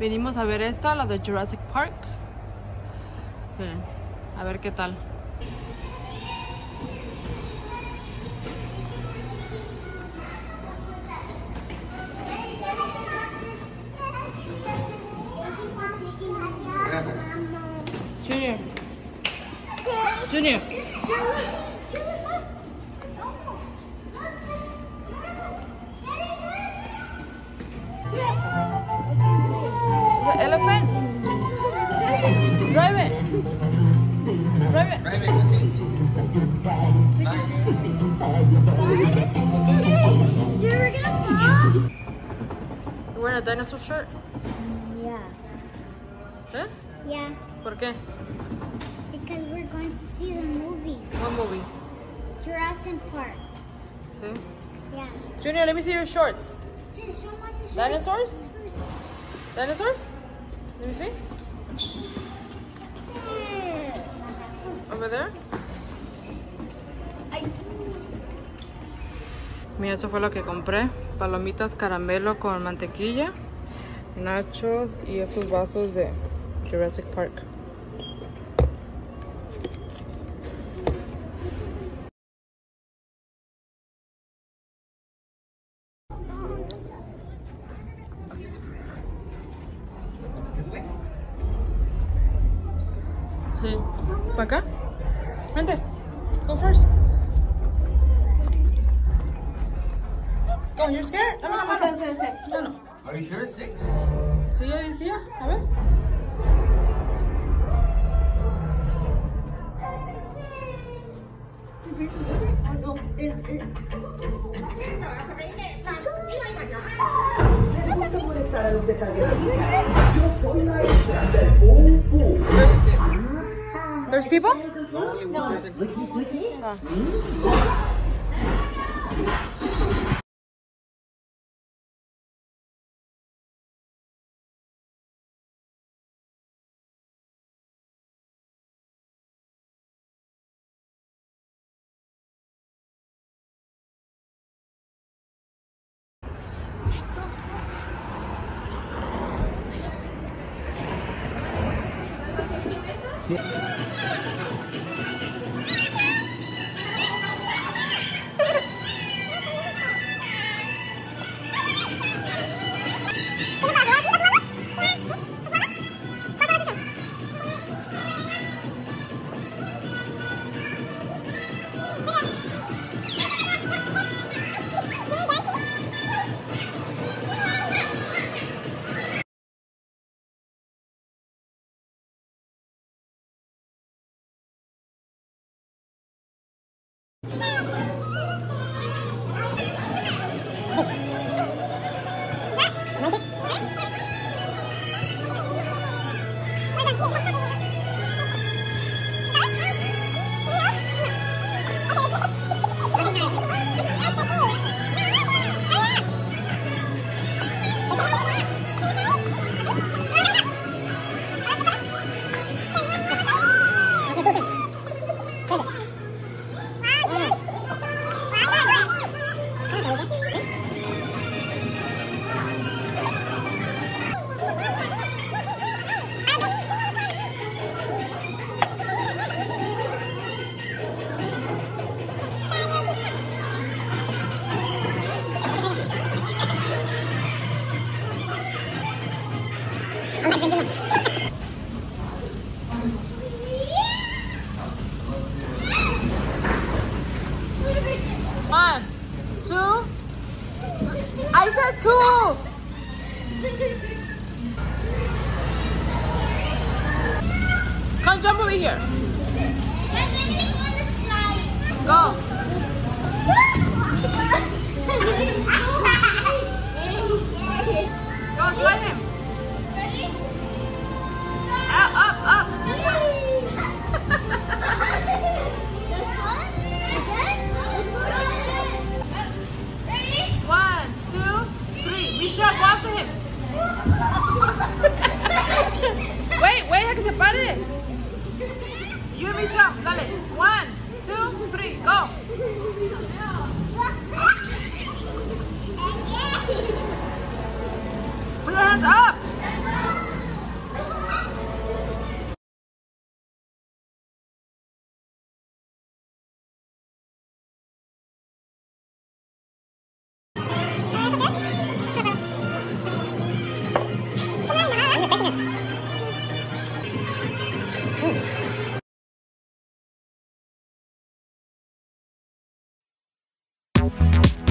Vinimos a ver esta, la de Jurassic Park. Miren, a ver qué tal. Junior. Junior. Elephant? Drive it. Drive it. Drive it, let's see. Nice. You were gonna fall? You're wearing a dinosaur shirt? Yeah. ¿Eh? Yeah. ¿Por qué? Because we're going to see the movie. What movie? Jurassic Park. Sí. Yeah. Junior, let me see your shorts. Just show my shirt. Dinosaurs? Dinosaurs? Let me see. Over there. Mira, eso fue lo que compré. Palomitas caramelo con mantequilla, nachos y estos vasos de Jurassic Park. para acá. Vente. Go first. Oh, you're scared? Dame la mano. No, no. Are you sure it's six? Sí, yo decía. A ver. Ah, eh. A los there's people? One person. Two. Come jump over here. Go. Go One, two, three, go. Put your hands up. Bye.